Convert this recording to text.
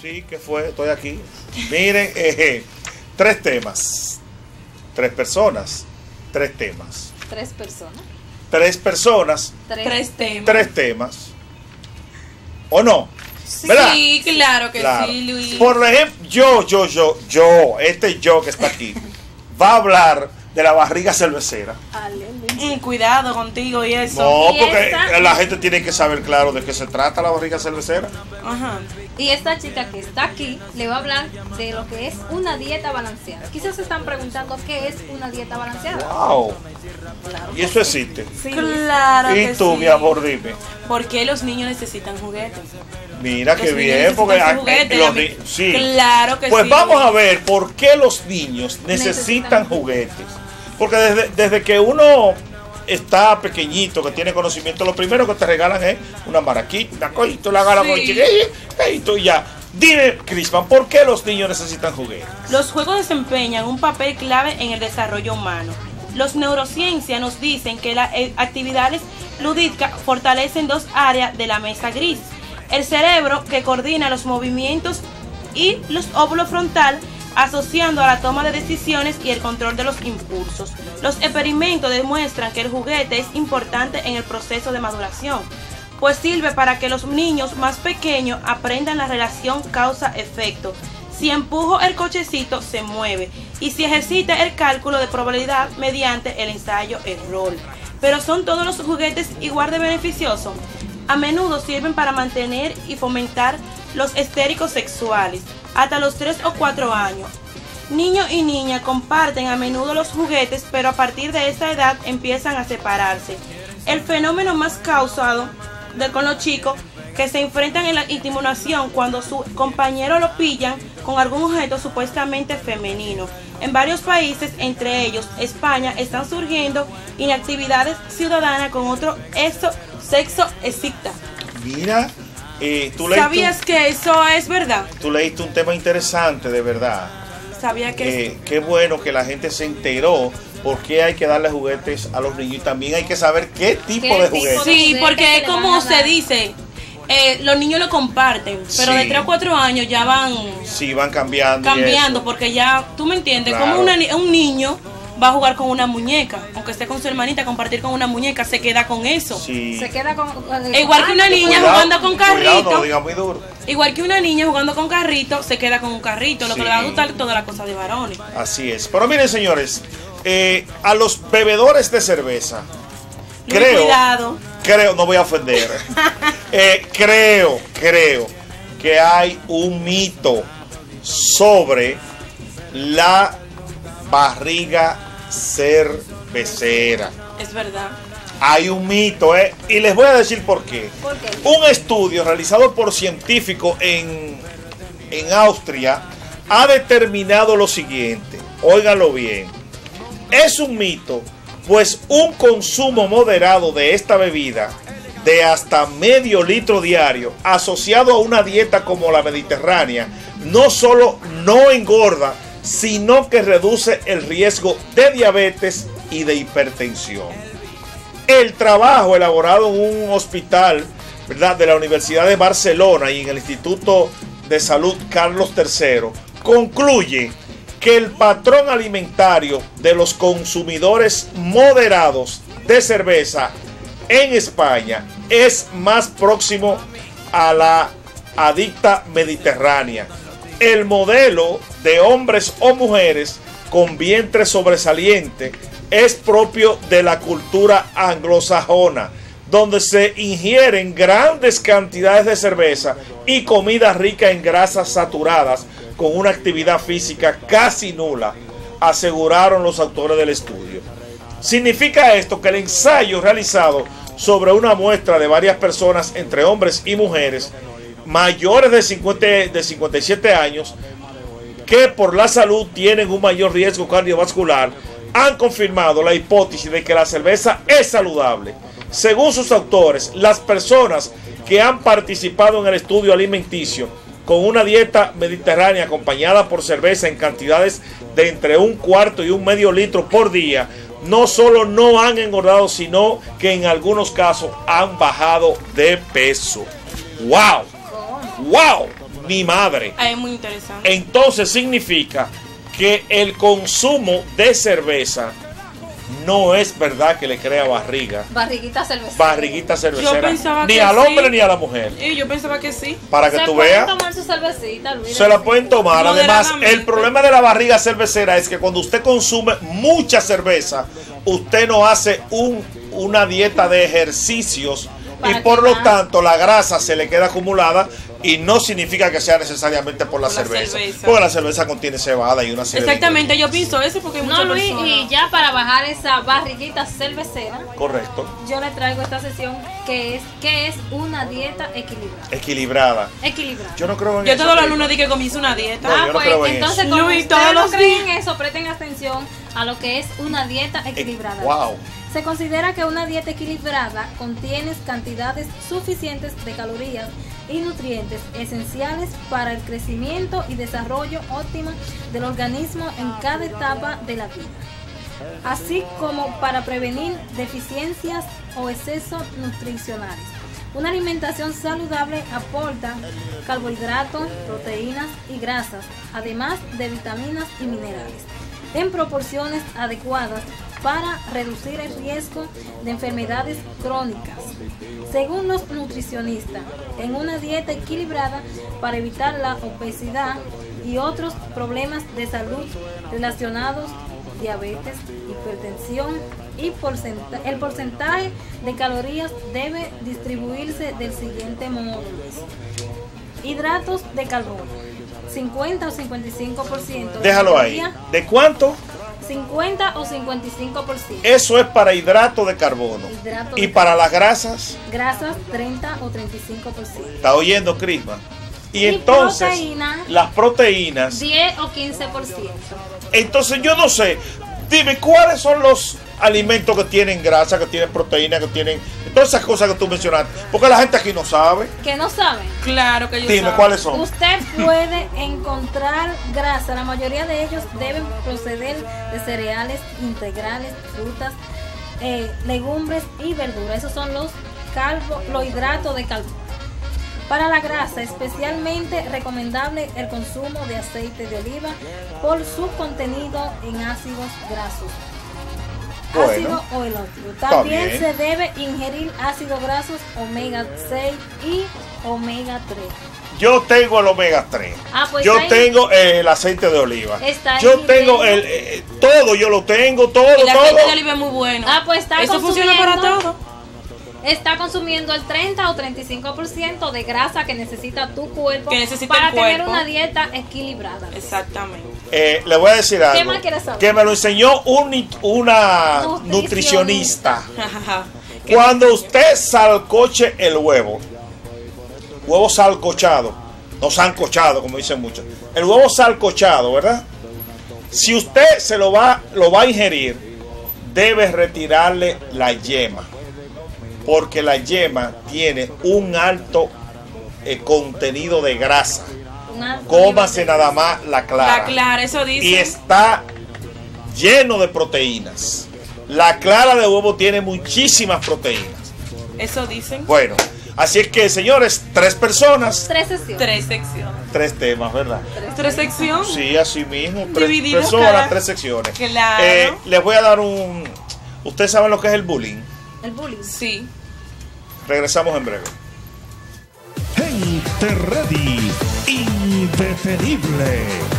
Sí, que fue, estoy aquí. Miren, eh, tres temas. Tres personas. Tres temas. Tres personas. Tres personas. Tres temas. Tres temas. ¿O no? Sí, claro que Claro. sí, Luis. Por ejemplo, yo, yo, yo, yo, este yo que está aquí, va a hablar de la barriga cervecera. Mm, cuidado contigo y eso. No, Y porque esta- la gente tiene que saber claro de qué se trata la barriga cervecera. Ajá. Y esta chica que está aquí le va a hablar de lo que es una dieta balanceada. Quizás se están preguntando qué es una dieta balanceada. Wow. Claro. Y eso existe. Claro y que tú, sí. mi amor, dime. ¿Por qué los niños necesitan juguetes? Mira Los qué bien, porque ah, juguetes, los mí- ni- sí. Claro que Pues sí. vamos a ver por qué los niños necesitan Necesitan juguetes. Porque desde, desde que uno está pequeñito, que tiene conocimiento, lo primero que te regalan es una maraquita, y tú la agarras Sí. y tú ya. Dime, Crispan, ¿por qué los niños necesitan juguetes? Los juegos desempeñan un papel clave en el desarrollo humano. Los neurociencias nos dicen que las eh, actividades lúdicas fortalecen dos áreas de la mesa gris. El cerebro que coordina los movimientos y los óvulos frontal asociando a la toma de decisiones y el control de los impulsos. Los experimentos demuestran que el juguete es importante en el proceso de maduración, pues sirve para que los niños más pequeños aprendan la relación causa-efecto. Si empujo el cochecito, se mueve. Y si ejercita el cálculo de probabilidad mediante el ensayo-error. Pero ¿son todos los juguetes igual de beneficiosos? A menudo sirven para mantener y fomentar los estéricos sexuales hasta los 3 o 4 años. Niños y niñas comparten a menudo los juguetes, pero a partir de esa edad empiezan a separarse. El fenómeno más causado de con los chicos que se enfrentan en la intimidación cuando su compañero lo pillan con algún objeto supuestamente femenino. En varios países, entre ellos España, están surgiendo inactividades ciudadanas con otro sexo excita. Mira, eh, tú, ¿Sabías que eso es verdad? tú leíste un tema interesante, de verdad. Sabía que Eh, qué bueno que la gente se enteró por qué hay que darle juguetes a los niños y también hay que saber qué tipo ¿Qué de juguetes. Sí, porque que es como se dice, eh, los niños lo comparten, pero Sí. de 3 o 4 años ya van Sí, van cambiando. cambiando, porque ya, tú me entiendes, Claro. como una un niño va a jugar con una muñeca, aunque esté con su hermanita, compartir con una muñeca, se queda con eso. Sí. Se queda con. con- Igual que una niña Cuidado, jugando con cuidado, no carrito. lo digas muy duro. Igual que una niña jugando con carrito, se queda con un carrito, lo que le va a gustar toda la cosa de varones. Así es. Pero miren, señores, eh, a los bebedores de cerveza, Luis, creo, Cuidado. creo, no voy a ofender, Eh, creo, creo que hay un mito sobre la barriga cervecera. Es verdad. Hay un mito, ¿eh? Y les voy a decir por qué. ¿Por qué? Un estudio realizado por científicos en, en Austria ha determinado lo siguiente. Óiganlo bien. Es un mito, pues un consumo moderado de esta bebida de hasta medio litro diario, asociado a una dieta como la mediterránea, no solo no engorda, sino que reduce el riesgo de diabetes y de hipertensión. El trabajo elaborado en un hospital ¿verdad? de la Universidad de Barcelona y en el Instituto de Salud Carlos III concluye que el patrón alimentario de los consumidores moderados de cerveza en España es más próximo a la adicta mediterránea. El modelo de hombres o mujeres con vientre sobresaliente es propio de la cultura anglosajona, donde se ingieren grandes cantidades de cerveza y comida rica en grasas saturadas con una actividad física casi nula, aseguraron los autores del estudio. Significa esto que el ensayo realizado sobre una muestra de varias personas, entre hombres y mujeres, mayores de, 50, de 57 años, que por la salud tienen un mayor riesgo cardiovascular, han confirmado la hipótesis de que la cerveza es saludable. Según sus autores, las personas que han participado en el estudio alimenticio con una dieta mediterránea acompañada por cerveza en cantidades de entre un cuarto y un medio litro por día, no solo no han engordado, sino que en algunos casos han bajado de peso. ¡Wow! ¡Wow! mi madre. Ah, es muy interesante. Entonces significa que el consumo de cerveza no es verdad que le crea barriga, Barriguita cervecera. barriguita cervecera, pensaba ni que al sí. hombre ni a la mujer. Y yo pensaba que sí. Para que Se tú pueden veas, tomar su cervecita, Luis. se la pueden tomar. Además, el problema de la barriga cervecera es que cuando usted consume mucha cerveza, usted no hace un, una dieta de ejercicios y por lo tanto la grasa se le queda acumulada y no significa que sea necesariamente por la, Por la cerveza, cerveza. porque la cerveza contiene cebada y una de Exactamente, yo pienso eso porque hay No, muchas Luis, personas. y ya para bajar esa barriguita cervecera, Correcto. yo le traigo esta sesión que es que es una dieta equilibrada. Equilibrada. Equilibrada. Yo no creo en Yo eso. todos los lunes dije que comienzo una dieta. No, ah, yo pues creo en entonces eso. como Luis, ustedes todos no los creen días. eso, presten atención a lo que es una dieta equilibrada. wow. Se considera que una dieta equilibrada contiene cantidades suficientes de calorías y nutrientes esenciales para el crecimiento y desarrollo óptimo del organismo en cada etapa de la vida, así como para prevenir deficiencias o excesos nutricionales. Una alimentación saludable aporta carbohidratos, proteínas y grasas, además de vitaminas y minerales, en proporciones adecuadas para reducir el riesgo de enfermedades crónicas. Según los nutricionistas, en una dieta equilibrada para evitar la obesidad y otros problemas de salud relacionados diabetes, hipertensión y porcenta- el porcentaje de calorías debe distribuirse del siguiente modo. Hidratos de carbono, 50 o 55%. de Déjalo ahí. ¿De cuánto? 50 o 55%. Eso es para hidrato de carbono. Hidrato de y para las grasas, Grasas 30 o 35%. está oyendo Crisma. Y, Y entonces, proteína. las proteínas. 10 o 15%. Entonces, yo no sé. Dime, ¿cuáles son los alimentos que tienen grasa, que tienen proteína, que tienen. Todas esas cosas que tú mencionaste? Porque la gente aquí no sabe. Que no saben. Claro que yo Dime, sabe. ¿cuáles son? Usted puede encontrar grasa, la mayoría de ellos deben proceder de cereales integrales, frutas, eh, legumbres y verduras. Esos son los, carbo, los hidratos de carbono. Para la grasa, especialmente recomendable el consumo de aceite de oliva por su contenido en ácidos grasos. Bueno, ácido o elótico. está También bien. se debe ingerir ácidos grasos omega 6 y omega 3. Yo tengo el omega 3. Ah, pues yo tengo eh, el aceite de oliva. Está yo tengo el eh, todo, yo lo tengo, todo, El aceite de todo. oliva es muy bueno. Ah, pues está Eso funciona para todo. Está consumiendo el 30 o 35% de grasa que necesita tu cuerpo necesita para tener una dieta equilibrada. Exactamente. Eh, le voy a decir algo. más quieres saber? Que me lo enseñó un una Nutricionista. nutricionista. Cuando usted salcoche el huevo, huevo salcochado, no sancochado como dicen muchos, el huevo salcochado, ¿verdad? Si usted se lo va, lo va a ingerir, debe retirarle la yema, porque la yema tiene un alto eh, contenido de grasa. Un alto Cómase nada más la clara La clara, eso dice. y está lleno de proteínas. La clara de huevo tiene muchísimas proteínas. Eso dicen. Bueno, así es que señores, tres personas, Tres sesiones. Tres secciones. tres temas, ¿verdad? Tres secciones. Sí, así mismo, tres Divididos personas, cada- tres secciones. Claro. Eh, les voy a dar un... Ustedes saben lo que es el bullying. El bullying. Sí. Regresamos en breve. Gente ready, indetenible.